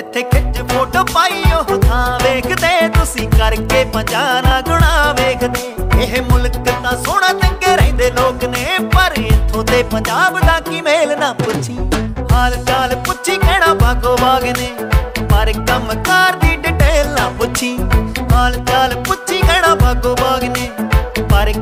ਜਿੱਥੇ ਖਿੱਚ ਫੋਟੋ ਪਾਈ ਉਹ ਥਾਂ ਵੇਖਦੇ। ਤੁਸੀਂ ਕਰਕੇ ਪੰਜਾਨਾ ਗੁਣਾ ਵੇਖਦੇ। ਇਹ ਮੁਲਕ ਤਾਂ ਸੋਹਣਾ ਚੰਗੇ ਰਹਿੰਦੇ ਲੋਕ ਨੇ, ਪਰ ਇੱਥੋਂ ਤੇ ਪੰਜਾਬ ਦਾ ਕੀ ਮੇਲ ਨਾ ਪੁੱਛੀ। ਹਾਲ ਚਾਲ ਪੁੱਛੀ ਕਹਿਣਾ ਬਾਗੋ ਬਾਗ ਨੇ, ਪਰ ਕੰਮਕਾਰ ਦੀ ਡਿਟੇਲ ਨਾ ਪੁੱਛੀ। ਹਾਲ ਚਾਲ ਪੁੱਛੀ ਕਹਿਣਾ ਬਾਗੋ ਬਾਗ ਨੇ, ਪਰ